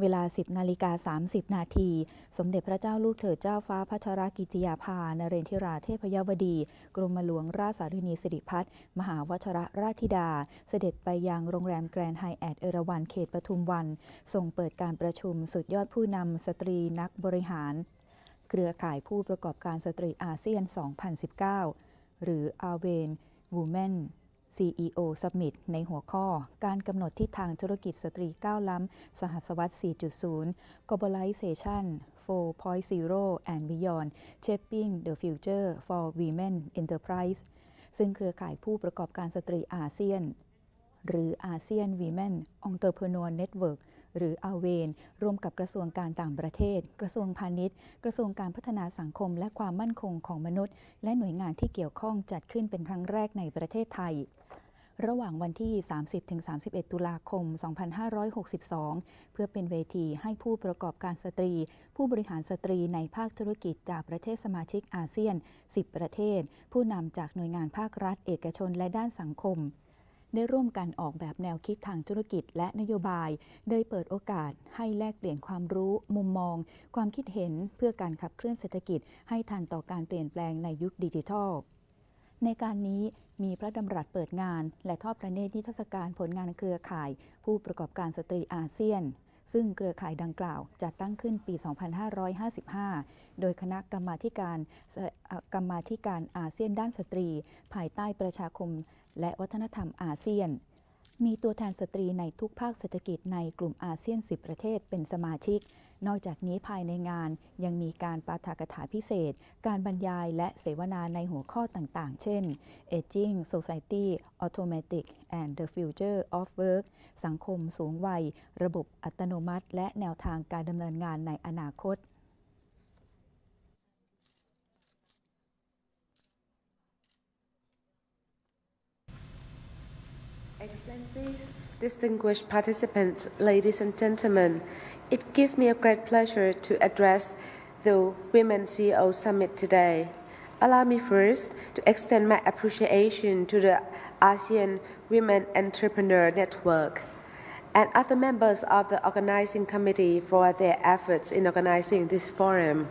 เวลา 10 นาฬิกา 30 นาที สมเด็จพระเจ้าลูกเธอเจ้าฟ้าพัชรกิติยาภา นเรนทิราเทพยวดี กรมหลวงราชสารินีสิริพัฒน์มหาวชรราชธิดา เสด็จไปยังโรงแรมแกรนด์ไฮแอทเอราวันเขตปทุมวัน ส่งเปิดการประชุมสุดยอดผู้นำสตรีนักบริหาร เครือข่ายผู้ประกอบการสตรีอาเซียน 2019 หรืออาเวนวูแมน CEO Summit ในหัวข้อ การกำหนดทิศทางธุรกิจสตรีก้าวล้ำ สหัสวรรษ 4.0 Globalization 4.0 and Beyond Shaping the Future for Women Enterprise ซึ่งเครือข่ายผู้ประกอบการสตรีอาเซียน หรืออาเซียน Women Entrepreneur Network หรืออาเวนร่วมกับกระทรวงการต่างประเทศ กระทรวงพาณิชย์ กระทรวงการพัฒนาสังคม และความมั่นคงของมนุษย์ และหน่วยงานที่เกี่ยวข้องจัดขึ้นเป็นครั้งแรกในประเทศไทย ระหว่างวันที่ 30-31 ตุลาคม 2562 เพื่อเป็นเวทีให้ผู้ประกอบการสตรี ผู้บริหารสตรีในภาคธุรกิจจากประเทศสมาชิกอาเซียน 10 ประเทศ ผู้นำจากหน่วยงานภาครัฐ เอกชนและด้านสังคม ได้ร่วมกันออกแบบแนวคิดทางธุรกิจและนโยบาย โดยเปิดโอกาสให้แลกเปลี่ยนความรู้ มุมมอง ความคิดเห็นเพื่อการขับเคลื่อนเศรษฐกิจให้ทันต่อการเปลี่ยนแปลงในยุคดิจิทัล ในการนี้มีพระดำรัสเปิดงาน และทอดพระเนตรนิทรรศการผลงานเครือข่าย ผู้ประกอบการสตรีอาเซียน ซึ่งเครือข่ายดังกล่าวจัดตั้งขึ้นปี 2555 โดยคณะกรรมาการกรรมาการอาเซียนด้านสตรี ภายใต้ประชาคมและวัฒนธรรมอาเซียน มีตัวแทนสตรีในทุกภาคเศรษฐกิจในกลุ่มอาเซียน 10 ประเทศเป็นสมาชิก นอกจากนี้ภายในงานยังมีการปาฐกถาพิเศษ การบรรยายและเสวนาในหัวข้อต่างๆ เช่น Aging Society Automatic and the Future of Work สังคมสูงวัย ระบบอัตโนมัติ และแนวทางการดำเนินงานในอนาคต Distinguished participants, ladies and gentlemen, it gives me a great pleasure to address the Women CEO Summit today. Allow me first to extend my appreciation to the ASEAN Women Entrepreneur Network and other members of the organizing committee for their efforts in organizing this forum.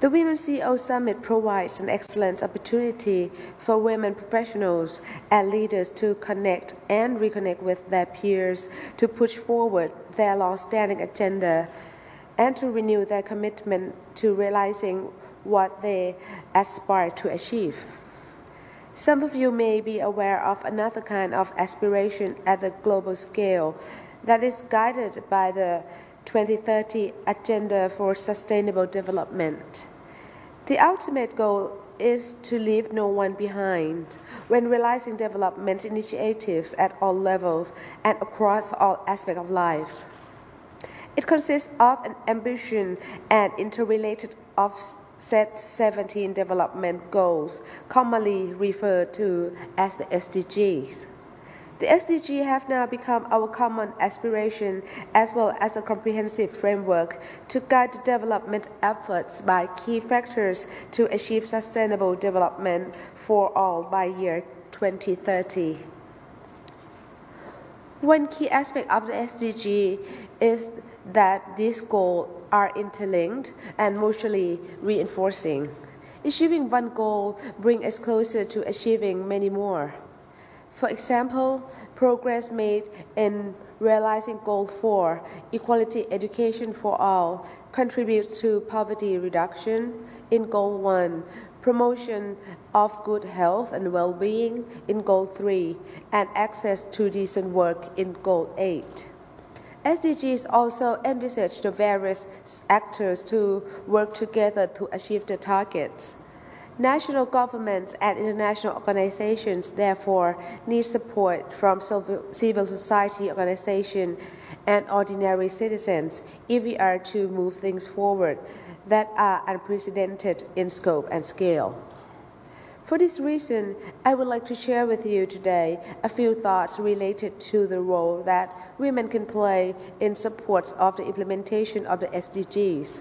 The Women CEO Summit provides an excellent opportunity for women professionals and leaders to connect and reconnect with their peers to push forward their long-standing agenda and to renew their commitment to realizing what they aspire to achieve. Some of you may be aware of another kind of aspiration at the global scale that is guided by the 2030 Agenda for Sustainable Development. The ultimate goal is to leave no one behind when realizing development initiatives at all levels and across all aspects of life. It consists of an ambition and interrelated offset 17 development goals, commonly referred to as the SDGs. The SDG have now become our common aspiration as well as a comprehensive framework to guide the development efforts by key factors to achieve sustainable development for all by year 2030. One key aspect of the SDG is that these goals are interlinked and mutually reinforcing. Achieving one goal brings us closer to achieving many more. For example, progress made in realizing Goal 4, equality education for all, contributes to poverty reduction in Goal 1, promotion of good health and well-being in Goal 3, and access to decent work in Goal 8. SDGs also envisage the various actors to work together to achieve the targets. National governments and international organizations, therefore, need support from civil society organizations and ordinary citizens if we are to move things forward that are unprecedented in scope and scale. For this reason, I would like to share with you today a few thoughts related to the role that women can play in support of the implementation of the SDGs.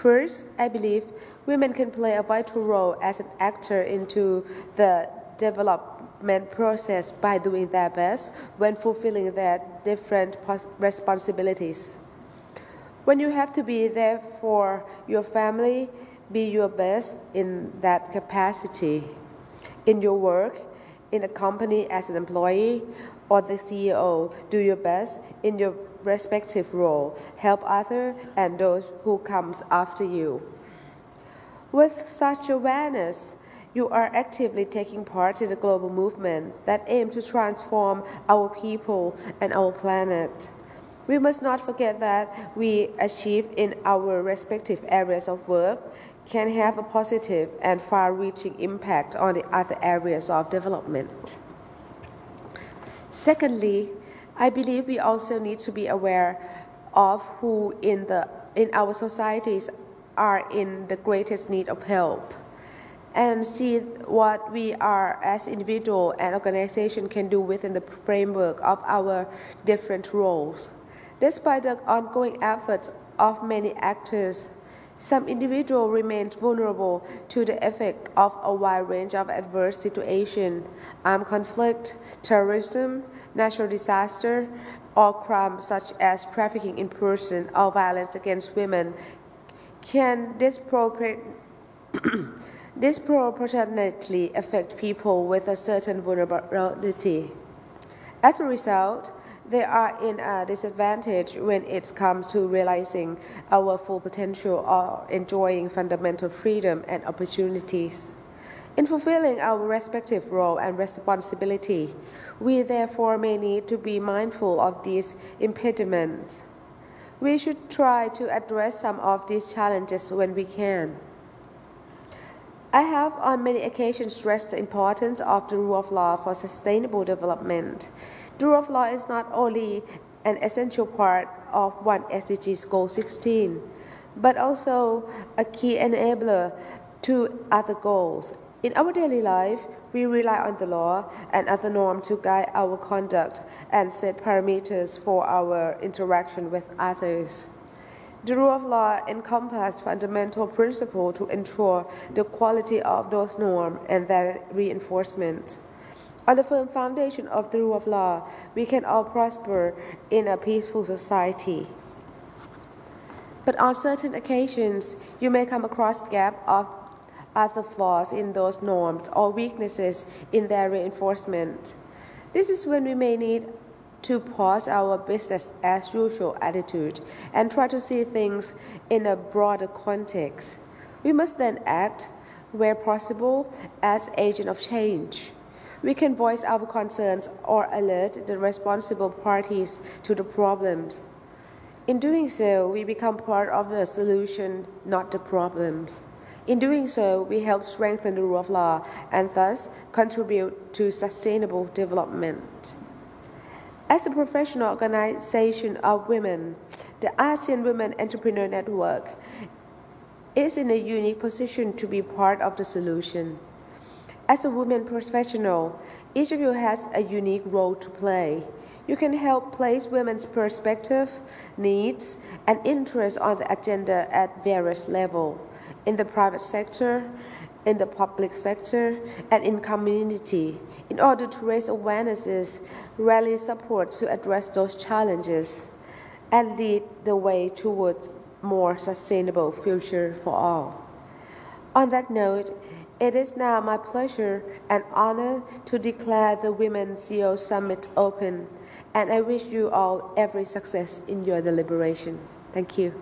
First, I believe women can play a vital role as an actor into the development process by doing their best when fulfilling their different responsibilities. When you have to be there for your family, be your best in that capacity. In your work, in a company as an employee or the CEO, do your best in your respective role. Help others and those who comes after you. With such awareness, you are actively taking part in the global movement that aims to transform our people and our planet. We must not forget that we achieve in our respective areas of work can have a positive and far reaching impact on the other areas of development. Secondly, I believe we also need to be aware of who in, the, in our societies are in the greatest need of help and see what we are as individual and organization can do within the framework of our different roles. Despite the ongoing efforts of many actors, some individuals remain vulnerable to the effect of a wide range of adverse situations, armed conflict, terrorism, natural disaster, or crimes such as trafficking in person or violence against women can disproportionately disproportionately affect people with a certain vulnerability. As a result, they are in a disadvantage when it comes to realizing our full potential or enjoying fundamental freedom and opportunities. In fulfilling our respective role and responsibility, we therefore may need to be mindful of these impediments. We should try to address some of these challenges when we can. I have on many occasions stressed the importance of the rule of law for sustainable development. The rule of law is not only an essential part of one SDG's Goal 16, but also a key enabler to other goals. In our daily life, we rely on the law and other norms to guide our conduct and set parameters for our interaction with others. The rule of law encompasses fundamental principles to ensure the quality of those norms and their reinforcement. On the firm foundation of the rule of law, we can all prosper in a peaceful society. But on certain occasions, you may come across gaps of other flaws in those norms or weaknesses in their reinforcement. This is when we may need to pause our business as usual attitude and try to see things in a broader context. We must then act, where possible, as agent of change. We can voice our concerns or alert the responsible parties to the problems. In doing so, we become part of the solution, not the problems. In doing so, we help strengthen the rule of law and thus contribute to sustainable development. As a professional organization of women, the ASEAN Women Entrepreneur Network is in a unique position to be part of the solution. As a women professional, each of you has a unique role to play. You can help place women's perspective, needs, and interests on the agenda at various levels in the private sector, in the public sector and in community in order to raise awarenesses, rally support to address those challenges, and lead the way towards more sustainable future for all. On that note, it is now my pleasure and honor to declare the Women CEO Summit open, and I wish you all every success in your deliberation. Thank you.